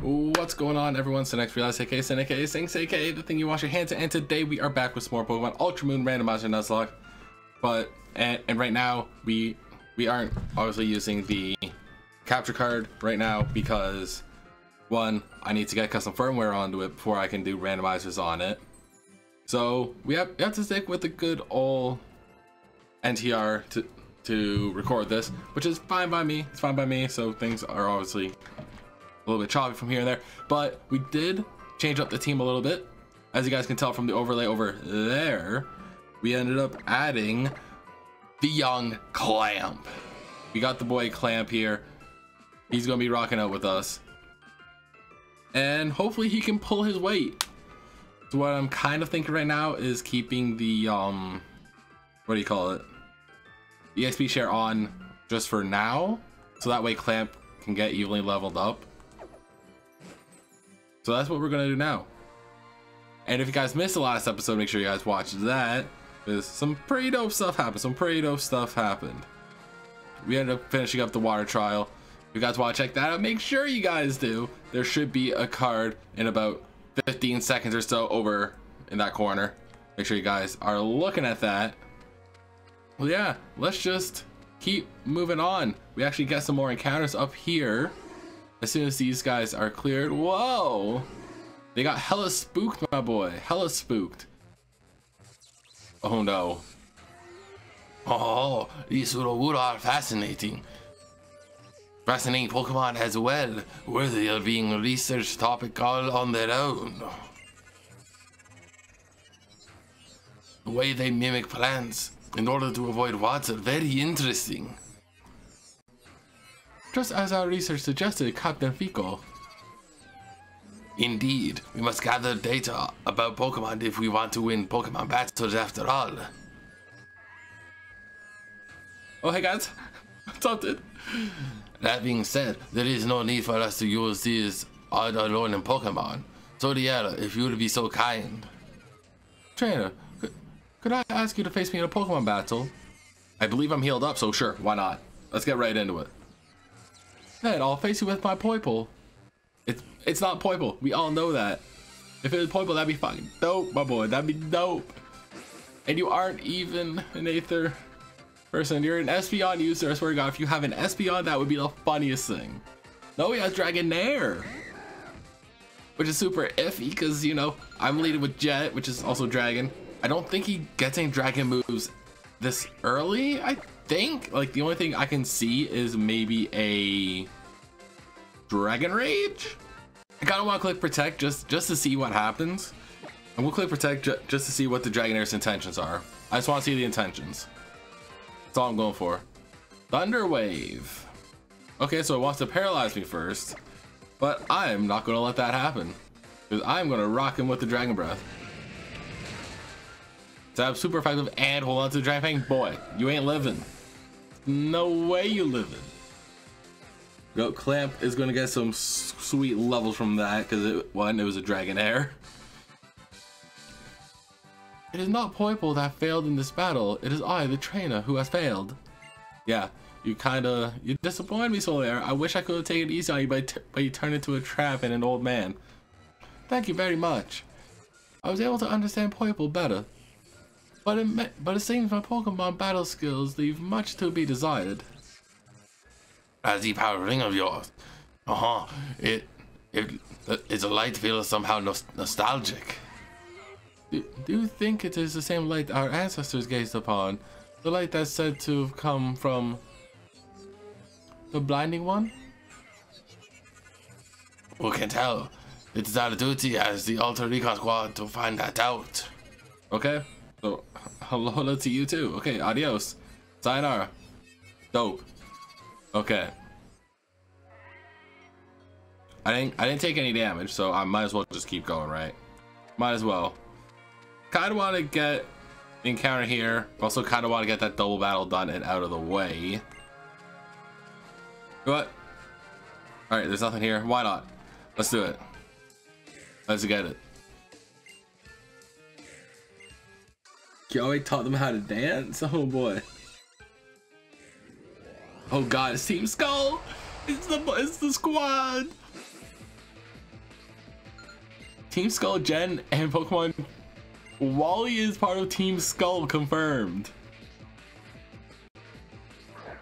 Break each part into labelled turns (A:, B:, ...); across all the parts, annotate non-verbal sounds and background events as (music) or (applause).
A: What's going on everyone? SiNxRealize aka Sin aka Sinks aka the thing you wash your hands and today we are back with some more Pokemon Ultra Moon Randomizer Nuzlocke. But and, and right now we we aren't obviously using the capture card right now because one, I need to get custom firmware onto it before I can do randomizers on it. So we have, we have to stick with the good old NTR to to record this, which is fine by me. It's fine by me. So things are obviously a little bit choppy from here and there, but we did change up the team a little bit. As you guys can tell from the overlay over there, we ended up adding the young Clamp. We got the boy Clamp here. He's gonna be rocking out with us. And hopefully he can pull his weight. So what I'm kind of thinking right now is keeping the, um, what do you call it? The XP share on just for now. So that way Clamp can get evenly leveled up. So that's what we're gonna do now. And if you guys missed the last episode, make sure you guys watch that. Because some pretty dope stuff happened. Some pretty dope stuff happened. We ended up finishing up the water trial. If you guys want to check that out, make sure you guys do. There should be a card in about 15 seconds or so over in that corner. Make sure you guys are looking at that. Well, yeah, let's just keep moving on. We actually get some more encounters up here. As soon as these guys are cleared. Whoa! They got hella spooked, my boy. Hella spooked. Oh no.
B: Oh, these little wood are fascinating. Fascinating Pokemon as well, worthy of being a research topic all on their own. The way they mimic plants in order to avoid water, very interesting.
A: Just as our research suggested, Captain Phyco.
B: Indeed, we must gather data about Pokemon if we want to win Pokemon battles after all.
A: Oh hey guys, what's up dude?
B: That being said, there is no need for us to use these all alone in Pokemon. So Diana, if you would be so kind.
A: Trainer, could, could I ask you to face me in a Pokemon battle? I believe I'm healed up, so sure, why not? Let's get right into it. Then I'll face you with my Poipole. It's it's not Poipole. We all know that. If it was Poipole, that'd be fucking dope, my boy. That'd be dope. And you aren't even an Aether person. You're an Espeon user. I swear to God, if you have an Espeon, that would be the funniest thing. No, he has Dragonair. Which is super iffy because, you know, I'm leading with Jet, which is also Dragon. I don't think he gets any Dragon moves this early, I think. Like, the only thing I can see is maybe a Dragon Rage? I kind of want to click Protect just, just to see what happens. And we'll click Protect ju just to see what the Dragonair's intentions are. I just want to see the intentions. That's all I'm going for. Thunder Wave. Okay, so it wants to paralyze me first. But I'm not going to let that happen. Because I'm going to rock him with the Dragon Breath. Stab super effective and hold on to the Dragon. Boy, you ain't living. No way you living. Goat Clamp is to get some sweet levels from that because it, one, it was a Dragonair. It is not Poipole that failed in this battle. It is I, the trainer, who has failed. Yeah, you kind of you disappointed me, Soliera. I wish I could have taken it easy on you, but, but you turned into a trap and an old man. Thank you very much. I was able to understand Poipole better. But it, but it seems my Pokemon battle skills leave much to be desired.
B: As the power ring of yours. Uh-huh. It, it, it's a light feel somehow nostalgic.
A: Do, do you think it is the same light our ancestors gazed upon? The light that's said to have come from the blinding one?
B: Who can tell? It is our duty as the Ultra Recon Squad to find that out.
A: Okay. Oh, so, hello to you too. Okay, adios. Sayonara. Dope. Okay. I didn't I didn't take any damage, so I might as well just keep going, right? Might as well. Kind of want to get the encounter here. Also kind of want to get that double battle done and out of the way. What? All right, there's nothing here. Why not? Let's do it. Let's get it. Joey taught them how to dance? Oh boy. Oh god, it's Team Skull! It's the it's the squad! Team Skull Gen and Pokemon Wally is part of Team Skull confirmed.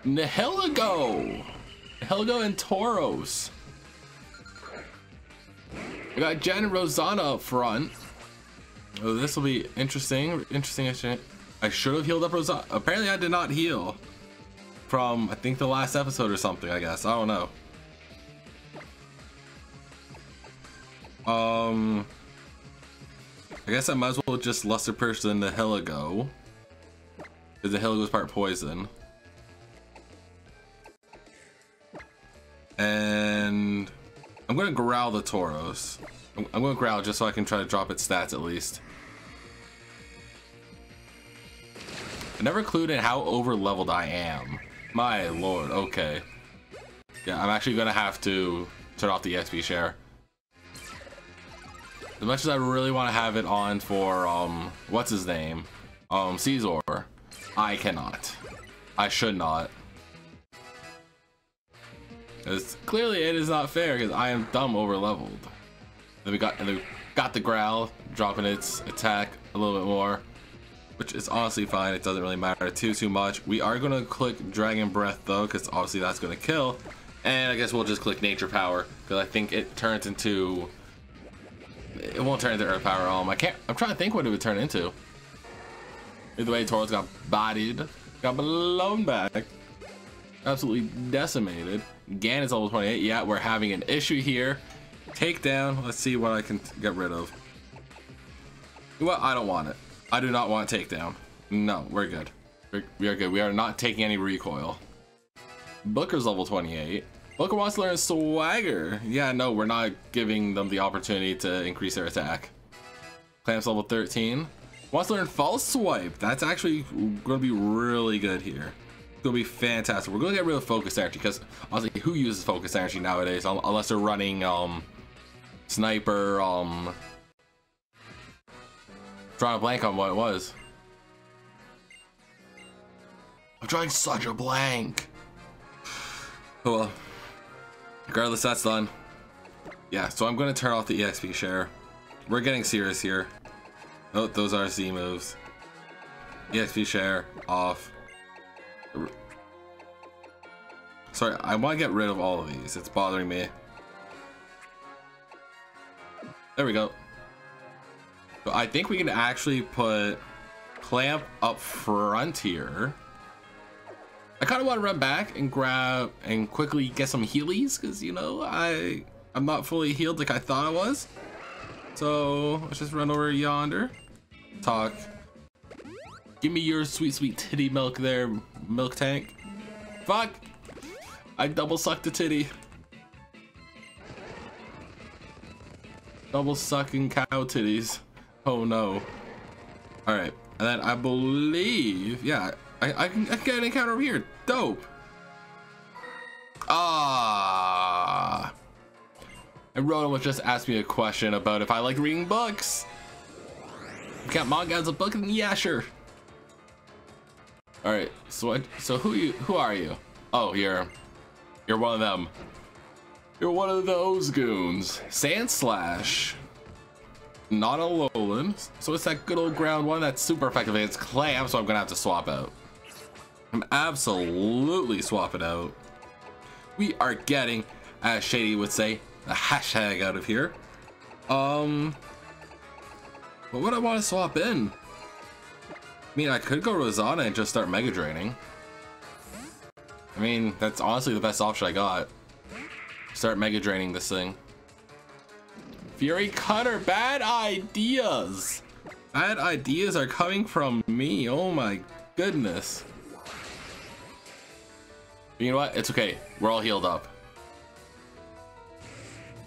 A: Nihilego! Nihilego and Tauros. We got Jen and Rosanna up front. Oh, this will be interesting. Interesting. I should have healed up Rosanna. Apparently, I did not heal from, I think, the last episode or something, I guess. I don't know. Um, I guess I might as well just Luster Purge the Nihilego. Because the is part poison. And I'm gonna growl the Tauros. I'm, gonna growl just so I can try to drop its stats at least. I never clued in how over leveled I am. My lord, okay. Yeah, I'm actually gonna have to turn off the XP share. As much as I really want to have it on for, um, what's his name? Um, Caesar, I cannot. I should not. Because clearly it is not fair because I am dumb over leveled. Then we got and got the growl, dropping its attack a little bit more. Which is honestly fine, it doesn't really matter too too much. We are gonna click Dragon Breath though, because obviously that's gonna kill. And I guess we'll just click Nature Power, because I think it turns into it won't turn into Earth Power Um, I can't I'm trying to think what it would turn into. Either way, Tauros got bodied, got blown back absolutely decimated. Gan is level 28. Yeah, we're having an issue here. Takedown. Let's see what I can get rid of. Well, I don't want it. I do not want takedown. No, we're good. We're, we are good. We are not taking any recoil. Booker's level 28. Booker wants to learn Swagger. Yeah, no, we're not giving them the opportunity to increase their attack. Clamp's level 13. Wants to learn False Swipe. That's actually going to be really good here gonna be fantastic. We're gonna get rid of focus energy because honestly, who uses focus energy nowadays unless they're running um sniper um drawing a blank on what it was. I'm drawing such a blank. Oh well. Regardless, that's done. Yeah, so I'm gonna turn off the EXP share. We're getting serious here. Oh, those are Z moves. EXP share off. Sorry, I want to get rid of all of these. It's bothering me. There we go. So I think we can actually put Clamp up front here. I kind of want to run back and grab and quickly get some healies because, you know, I, I'm not fully healed like I thought I was. So let's just run over yonder. Talk. Give me your sweet, sweet titty milk there, Miltank. Fuck! I double sucked the titty. Double sucking cow titties. Oh no. Alright, and then I believe, yeah, I, I, can, I can get an encounter over here. Dope. Ah. And Ronan was just asked me a question about if I like reading books. Got manga as a book? Yeah, sure. All right. So, I, so who you? Who are you? Oh, you're you're one of them. You're one of those goons. Sandslash. Not a Alolan. So it's that good old ground one that's super effective against Clam, so I'm gonna have to swap out. I'm absolutely swapping out. We are getting, as Shady would say, the hashtag out of here. Um, what would I want to swap in? I mean, I could go Rosanna and just start Mega Draining. I mean, that's honestly the best option I got. Start mega draining this thing. Fury Cutter, bad ideas. Bad ideas are coming from me. Oh my goodness. You know what? It's okay. We're all healed up.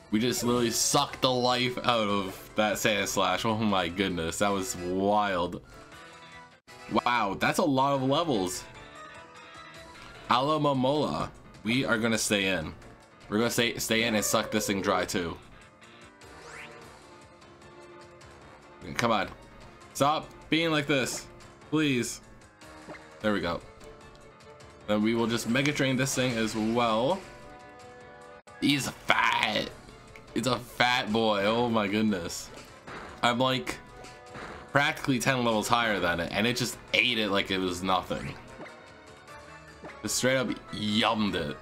A: We just literally sucked the life out of that Sandslash. Oh my goodness. That was wild. Wow, that's a lot of levels. Alomomola, we are gonna stay in. We're gonna stay stay in and suck this thing dry too. Come on. Stop being like this. Please. There we go. Then we will just Mega Drain this thing as well. He's fat. It's a fat boy. Oh my goodness. I'm like practically 10 levels higher than it, and it just ate it like it was nothing. Just straight up yummed it.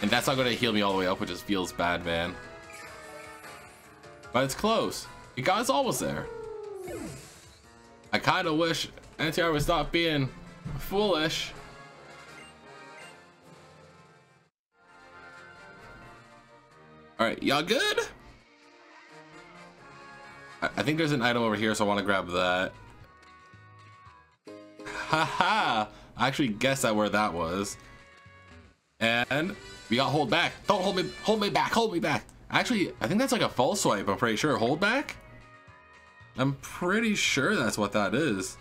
A: And that's not gonna heal me all the way up, which just feels bad, man. But it's close. You guys almost there. I kinda wish NTR was not being foolish. Alright, y'all good? I, I think there's an item over here, so I want to grab that. (laughs) Haha! I actually guessed at where that was. And we got hold back. Don't hold me, hold me back, hold me back. Actually, I think that's like a false swipe, I'm pretty sure. Hold back? I'm pretty sure that's what that is.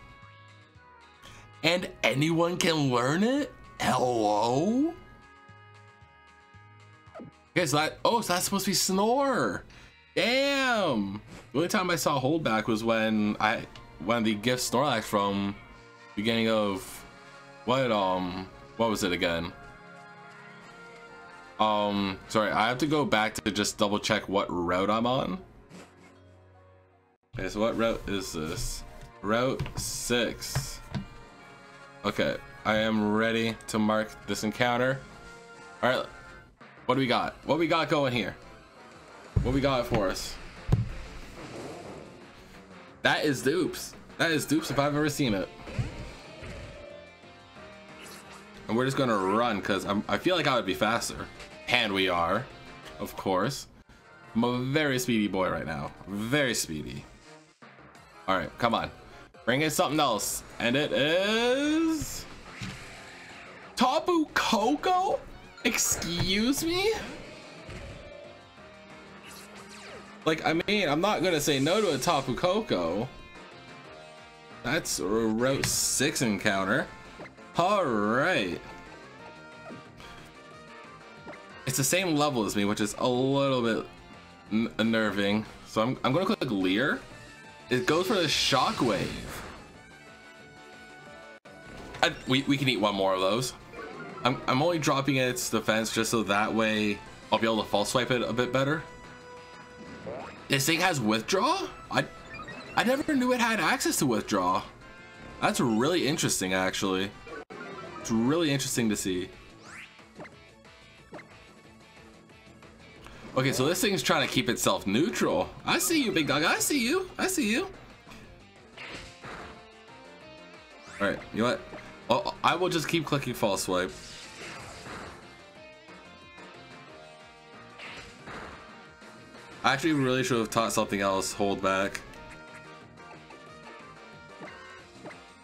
A: And anyone can learn it? Hello? Okay, so that, oh, so that's supposed to be Snore. Damn. The only time I saw hold back was when I, when the gift Snorlax from beginning of, what, um, what was it again? Um, sorry, I have to go back to just double check what route I'm on. Okay, so what route is this? Route 6. Okay, I am ready to mark this encounter. Alright, what do we got? What we got going here? What we got for us? That is dupes. That is dupes if I've ever seen it. And we're just gonna run because I feel like I would be faster. And we are, of course. I'm a very speedy boy right now. Very speedy. All right, come on. Bring in something else. And it is... Tapu Koko? Excuse me? Like, I mean, I'm not gonna say no to a Tapu Koko. That's a Route 6 encounter. Alright. It's the same level as me, which is a little bit unnerving. So I'm, I'm gonna click Leer. It goes for the shockwave. I, we, we can eat one more of those. I'm, I'm only dropping its defense just so that way I'll be able to false swipe it a bit better. This thing has withdraw? I, I never knew it had access to withdraw. That's really interesting, actually. It's really interesting to see. Okay, so this thing's trying to keep itself neutral. I see you, big dog. I see you. I see you. All right, you know what? Oh, I will just keep clicking false swipe. I actually really should have taught something else. Hold back.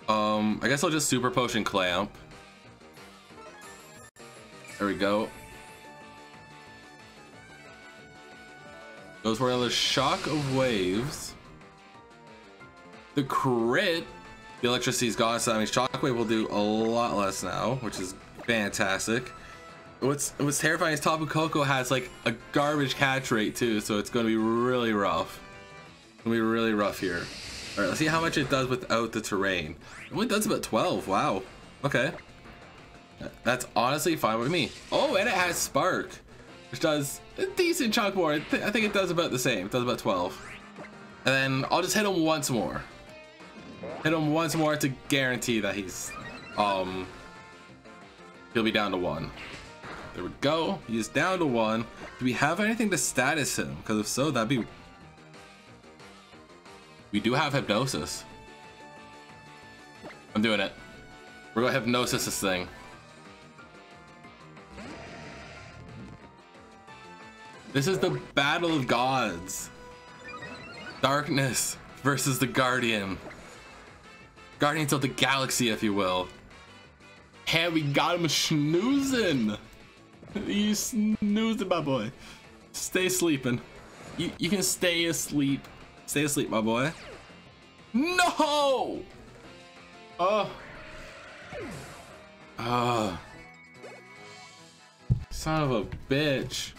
A: Um, I guess I'll just super potion clamp. There we go. Goes for another shock of waves. The crit, the electricity's gone, so I mean shockwave will do a lot less now, which is fantastic. What's what's terrifying is Tapu Koko has like a garbage catch rate too, so it's gonna be really rough. It's gonna be really rough here. Alright, let's see how much it does without the terrain. It only does about 12, wow. Okay. That's honestly fine with me. Oh, and it has Spark which does a decent chunk more. I, th I think it does about the same. It does about 12. And then I'll just hit him once more. Hit him once more to guarantee that he's, um, he'll be down to one. There we go. He's down to one. Do we have anything to status him? Because if so, that'd be... We do have hypnosis. I'm doing it. We're gonna hypnosis this thing. This is the battle of gods. Darkness versus the Guardian. Guardians of the Galaxy, if you will. Hey, we got him snoozing. (laughs) You snoozing, my boy. Stay sleeping. You, you can stay asleep. Stay asleep, my boy. No! Oh. Ah. Son of a bitch.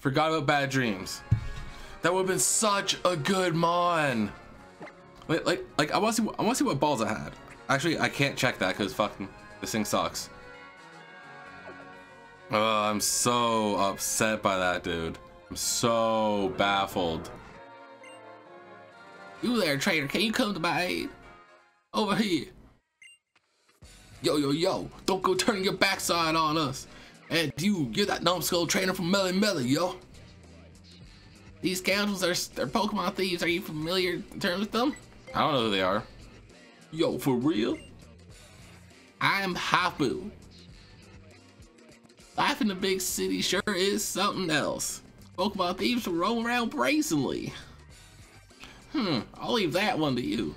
A: Forgot about bad dreams. That would have been such a good mon. Wait, like, like I want to see, I want to see what balls I had. Actually, I can't check that because fucking this thing sucks. Oh, I'm so upset by that, dude. I'm so baffled.
B: You there, trainer? Can you come to my aid? Over here. Yo, yo, yo. Don't go turning your backside on us. And you, you're that numbskull trainer from Melemele, yo. These scoundrels are they're Pokemon thieves. Are you familiar in terms with them?
A: I don't know who they are.
B: Yo, for real? I'm Hapu. Life in the big city sure is something else. Pokemon thieves roam around brazenly. Hmm, I'll leave that one to you.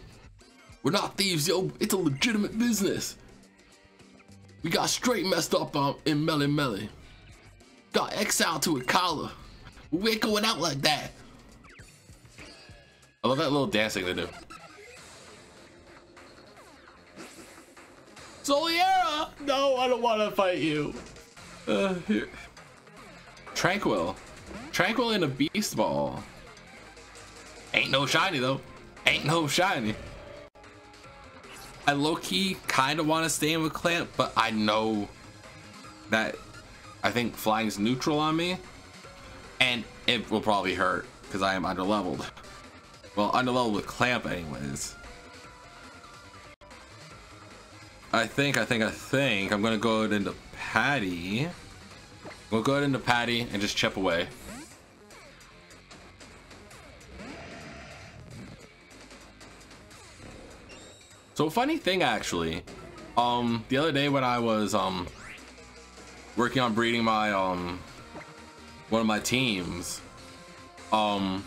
B: We're not thieves, yo. It's a legitimate business. We got straight messed up on, in Melemele. Got exiled to Akala. We ain't going out like that.
A: I love that little dancing they do.
B: Soliera! No, I don't want to fight you.
A: Uh, here. Tranquill. Tranquill in a beast ball. Ain't no shiny though. Ain't no shiny. I low-key kind of want to stay in with Clamp, but I know that I think flying's neutral on me. And it will probably hurt because I am underleveled. Well, underleveled with Clamp anyways. I think, I think, I think I'm gonna go into Patty. We'll go into Patty and just chip away. So funny thing actually, um, the other day when I was um working on breeding my um one of my teams, um,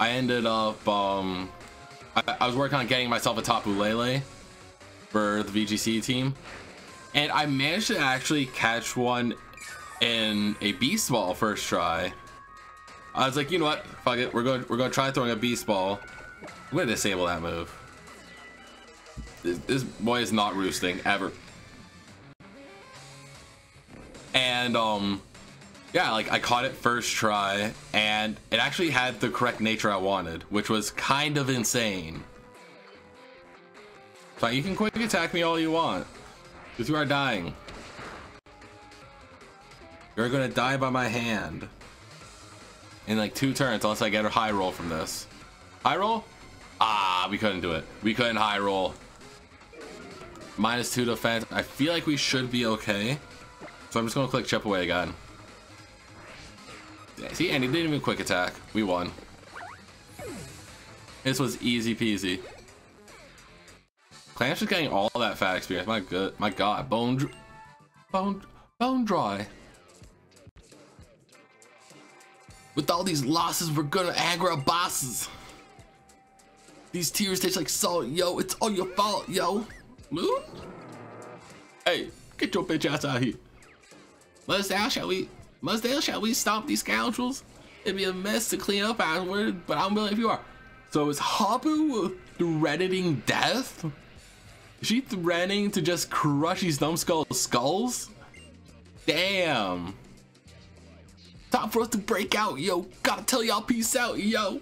A: I ended up um I, I was working on getting myself a Tapu Lele for the VGC team, and I managed to actually catch one in a beast ball first try. I was like, you know what? Fuck it. We're going. We're going to try throwing a beast ball. I'm gonna disable that move. This, this boy is not roosting ever. And um, yeah, like I caught it first try, and it actually had the correct nature I wanted, which was kind of insane. So you can quick attack me all you want, because you are dying. You're gonna die by my hand in like two turns unless I get a high roll from this. High roll? Ah, we couldn't do it. We couldn't high roll. Minus two defense. I feel like we should be okay. So I'm just gonna click chip away again. See, and he didn't even quick attack. We won. This was easy peasy. Clamp's just getting all that fat experience. My good, my god, bone, bone, bone dry.
B: With all these losses, we're gonna aggro bosses. These tears taste like salt, yo. It's all your fault, yo. Moon?
A: Hey, get your bitch ass out here.
B: Mudsdale, shall we? Mudsdale, shall we stomp these scoundrels? It'd be a mess to clean up afterward, but I'm willing if you are.
A: So is Hapu threatening death? Is she threatening to just crush these numbskull skulls? Damn.
B: Time for us to break out, yo. Gotta tell y'all peace out, yo.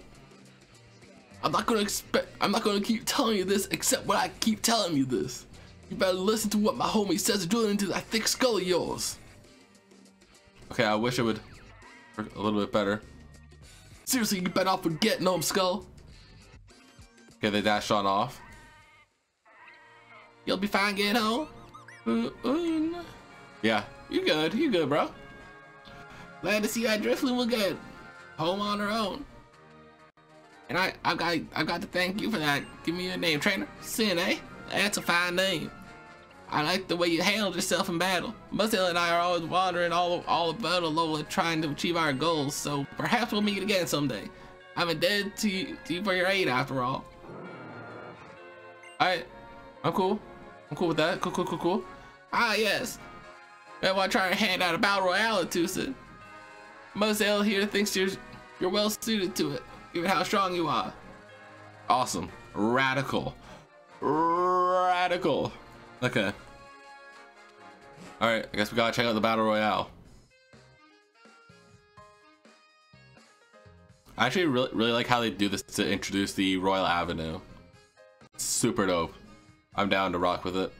B: I'm not gonna expect I'm not gonna keep telling you this except when I keep telling you this. You better listen to what my homie says drilling into that thick skull of yours.
A: Okay, I wish it would work a little bit better.
B: Seriously, you better not forget, Gnome Skull.
A: Okay, they dashed on off.
B: You'll be fine getting home.
A: Yeah, you good, you good, bro.
B: Glad to see that Drifloon will get home on her own. And I, I got, I got to thank you for that. Give me your name, trainer. Sin, eh? That's a fine name. I like the way you handled yourself in battle. Mudsdale and I are always wandering all, all about Alola trying to achieve our goals, so perhaps we'll meet again someday. I'm indebted to you, to you for your aid, after all.
A: Alright, I'm cool. I'm cool with that. Cool, cool, cool, cool.
B: Ah, yes. I want to try and hand out a battle royale at Tucson. Mudsdale here thinks you're you're well suited to it, given how strong you are.
A: Awesome. Radical. Radical. Okay. Alright, I guess we gotta check out the Battle Royale. I actually really, really like how they do this to introduce the Royal Avenue. Super dope. I'm down to rock with it.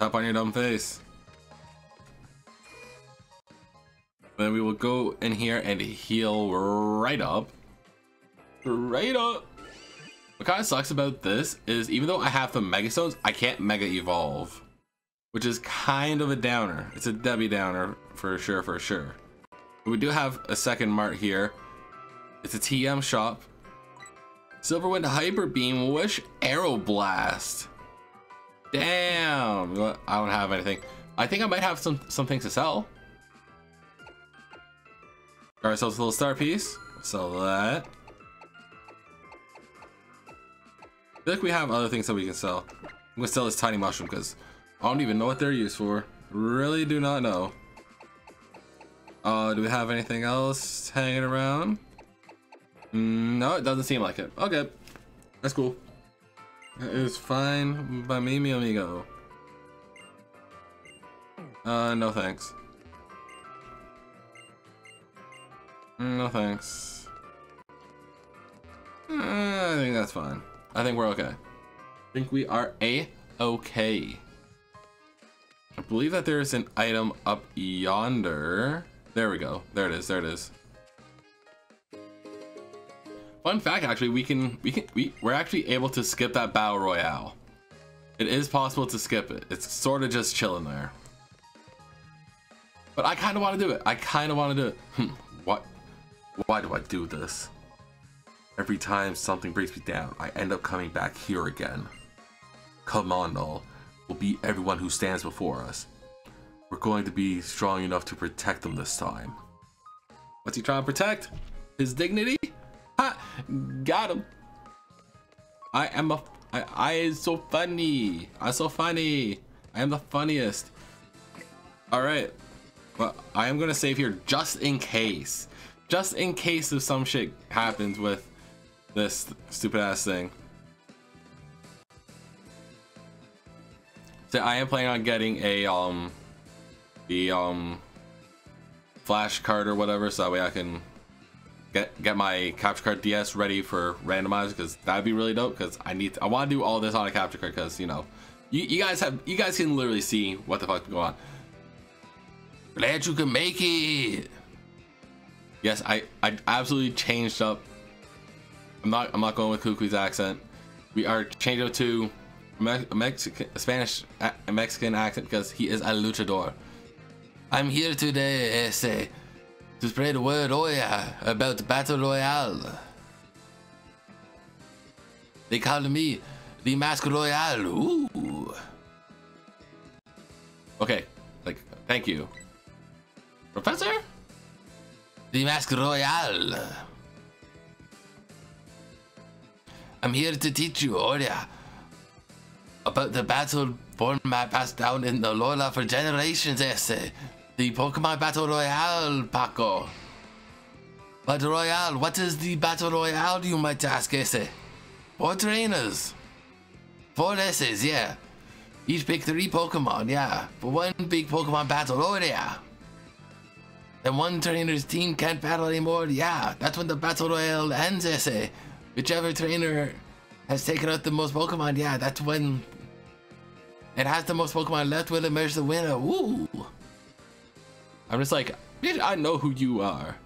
A: Tap on your dumb face. Then we will go in here and heal right up. Right up. What kind of sucks about this is even though I have the Mega Stones, I can't Mega Evolve. Which is kind of a downer. It's a Debbie Downer for sure, for sure. But we do have a second mart here. It's a TM shop. Silverwind Hyper Beam, Wish Arrow Blast. Damn. I don't have anything. I think I might have some, some things to sell. Got ourselves a little star piece. Sell that. I feel like we have other things that we can sell. I'm gonna sell this tiny mushroom because I don't even know what they're used for. Really do not know. Uh, do we have anything else hanging around? Mm, no, it doesn't seem like it. Okay, that's cool. Is fine by me, mi amigo. Uh, no thanks. No thanks. Uh, I think that's fine. I think we're okay. I think we are a-okay. I believe that there's an item up yonder. There we go. There it is. There it is. Fun fact, actually, we can we can we we're actually able to skip that battle royale. It is possible to skip it. It's sort of just chilling there. But I kind of want to do it. I kind of want to do it. Hmm, what? Why do I do this? Every time something breaks me down, I end up coming back here again. Come on, all. We'll beat everyone who stands before us. We're going to be strong enough to protect them this time. What's he trying to protect? His dignity? Got him. I am a. I, I is so funny. I'm so funny. I am the funniest. All right. Well, I am gonna save here just in case. Just in case if some shit happens with this stupid ass thing. So I am planning on getting a um the um flash card or whatever so that way I can get get my capture card DS ready for randomized because that'd be really dope because I need to, I want to do all this on a capture card because you know you, you guys have you guys can literally see what the fuck going on. Glad you can make it. Yes, I I absolutely changed up I'm not. I'm not going with Cuckoo's accent. We are changing it to a Mexican, a Spanish, a Mexican accent because he is a luchador. I'm here today, eh, ese, to spread the word, oh yeah, about the battle royale. They call me the Mask Royale. Ooh. Okay, like, thank you, Professor. The Mask Royale. I'm here to teach you, oh Oria, about the battle format passed down in the Lola for generations, ese. The Pokemon Battle Royale, Paco. Battle Royale, what is the Battle Royale, you might ask, ese? Four trainers. Four S's, yeah. Each pick three Pokemon, yeah. For one big Pokemon battle, oh yeah. And one trainer's team can't battle anymore, yeah. That's when the Battle Royale ends, ese. Whichever trainer has taken out the most Pokemon, yeah, that's when it has the most Pokemon left will emerge the winner. Ooh. I'm just like, I know who you are.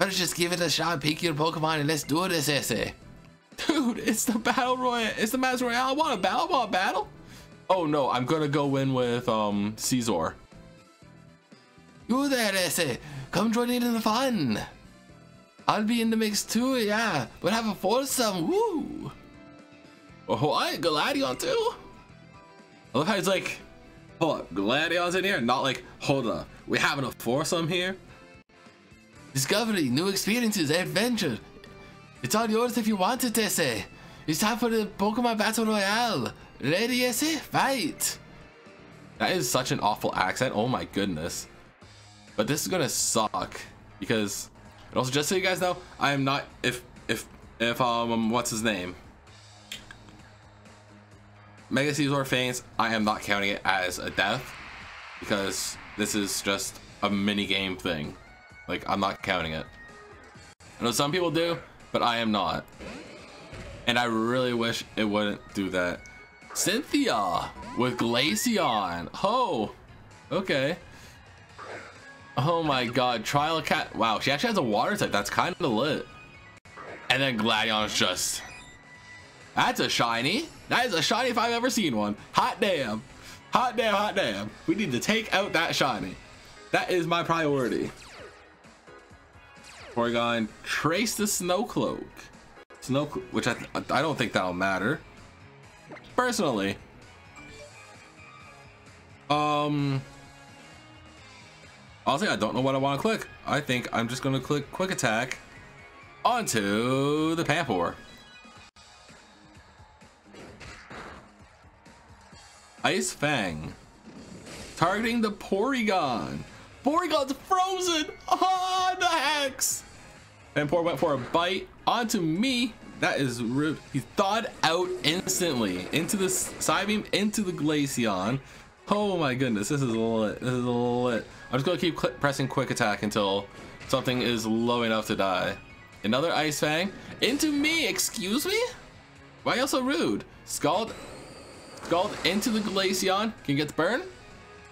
A: Let's just give it a shot, pick your Pokemon, and let's do this essay. Dude, it's the Battle Royale. It's the Master Royale. I want a battle. I want a battle. Oh no, I'm gonna go in with um Caesar. You there, essay. Come join in the fun. I'll be in the mix too, yeah. We'll have a foursome, woo! Oh, what? Gladion too? I love how he's like, hold up, Gladion's in here? Not like, hold up, we having a foursome here? Discovery, new experiences, adventure. It's all yours if you want it, Esse. It's time for the Pokemon Battle Royale. Ready, Esse? Fight! That is such an awful accent, oh my goodness. But this is gonna suck, because and also, just so you guys know, I am not if if if um what's his name Mega Caesar faints, I am not counting it as a death because this is just a mini game thing. Like I'm not counting it. I know some people do, but I am not. And I really wish it wouldn't do that. Cynthia with Glaceon. Oh, okay. Oh my god, Trial Cat. Wow, she actually has a water type. That's kind of lit. And then Gladion's just. That's a shiny. That is a shiny if I've ever seen one. Hot damn. Hot damn, hot damn. We need to take out that shiny. That is my priority. Porygon, trace the snow cloak. Snow, which I, I don't think that'll matter. Personally. Um, honestly, I don't know what I want to click. I think I'm just going to click quick attack onto the Pampor. Ice Fang. Targeting the Porygon. Porygon's frozen! Oh, the hex! Pampor went for a bite onto me. That is rude. He thawed out instantly into the Psybeam, into the Glaceon. Oh my goodness, this is lit. This is lit. I'm just gonna keep pressing quick attack until something is low enough to die. Another Ice Fang into me, excuse me? Why are you so rude? Scald, Scald into the Glaceon. Can you get the burn?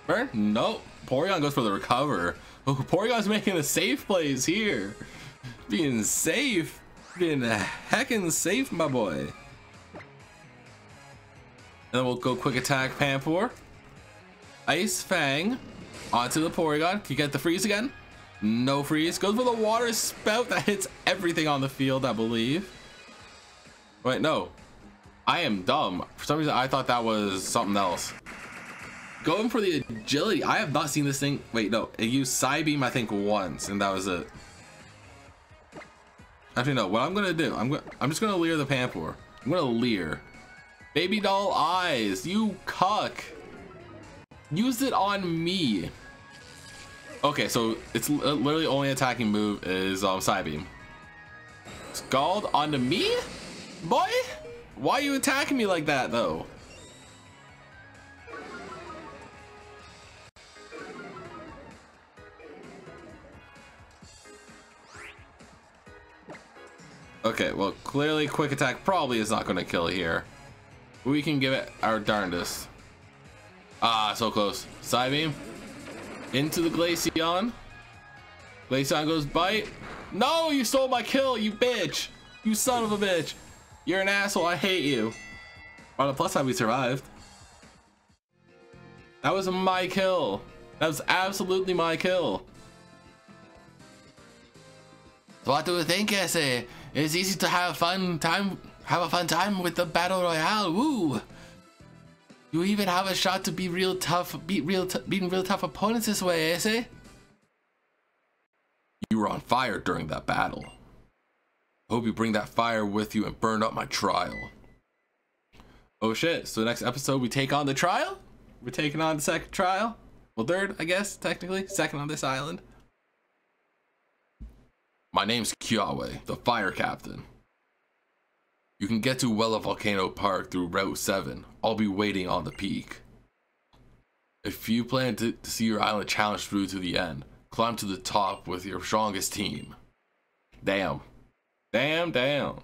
A: Burn? Nope. Porygon goes for the recover. Oh, Porygon's making the safe plays here. Being safe. Being heckin' safe, my boy. And then we'll go quick attack Pampor. Ice Fang onto the Porygon. Can you get the freeze again? No freeze. Goes for the water spout that hits everything on the field, I believe. Wait, no. I am dumb. For some reason, I thought that was something else. Going for the agility. I have not seen this thing. Wait, no. It used Psybeam, I think, once, and that was it. Actually, no. What I'm gonna do, I'm gonna, I'm just gonna leer the Pampor. I'm gonna leer. Baby doll eyes, you cuck. Use it on me. Okay, so it's literally only attacking move is um Psybeam. Scald onto me? Boy? Why are you attacking me like that though? Okay, well, clearly quick attack probably is not going to kill here. We can give it our darndest. Ah, so close. Psybeam. Into the Glaceon. Glaceon goes bite. No, you stole my kill, you bitch. You son of a bitch. You're an asshole, I hate you. On the plus side, we survived. That was my kill. That was absolutely my kill.
B: What do you think, Essay? It's easy to have fun time, have a fun time with the battle royale. Woo! You even have a shot to be real tough, beat real, beating real tough opponents this way, eh, Essay.
A: You were on fire during that battle. Hope you bring that fire with you and burn up my trial. Oh shit, so the next episode we take on the trial? We're taking on the second trial? Well, third, I guess, technically. Second on this island. My name's Kiawe, the fire captain. You can get to Wela Volcano Park through Route 7. I'll be waiting on the peak. If you plan to, to see your island challenged through to the end, climb to the top with your strongest team. Damn. Damn, damn.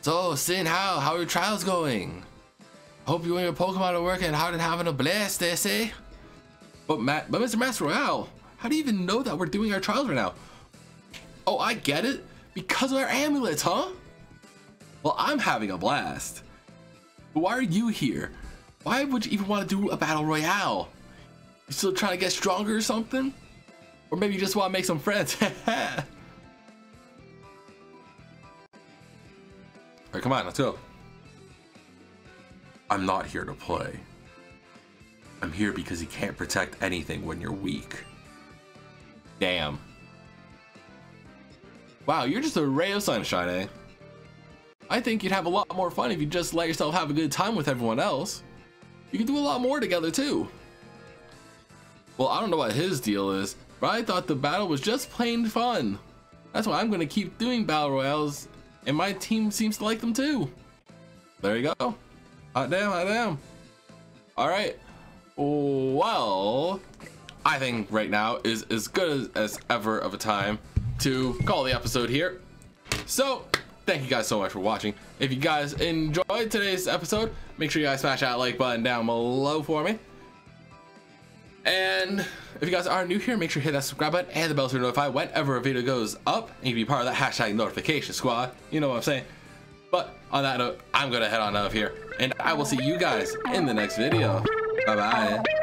B: So, Sin, how? How are your trials going? Hope you and your Pokemon are working hard and having a blast, they say.
A: But Matt, but Mr. Master Royale, how do you even know that we're doing our trials right now? Oh, I get it. Because of our amulets, huh? Well, I'm having a blast. But why are you here? Why would you even want to do a battle royale? You still trying to get stronger or something? Or maybe you just want to make some friends. (laughs) Come on, let's go. I'm not here to play. I'm here because you can't protect anything when you're weak. Damn. Wow, you're just a ray of sunshine, eh? I think you'd have a lot more fun if you just let yourself have a good time with everyone else. You can do a lot more together too. Well, I don't know what his deal is, but I thought the battle was just plain fun. That's why I'm gonna keep doing battle royales, and my team seems to like them too. There you go. Hot damn, hot damn. All right. Well, I think right now is as good as, as ever of a time to call the episode here. So, thank you guys so much for watching. If you guys enjoyed today's episode, make sure you guys smash that like button down below for me. And if you guys are new here, make sure you hit that subscribe button and the bell to be notified whenever a video goes up. And you can be part of that hashtag notification squad. You know what I'm saying? But on that note, I'm going to head on out of here. And I will see you guys in the next video. Bye-bye.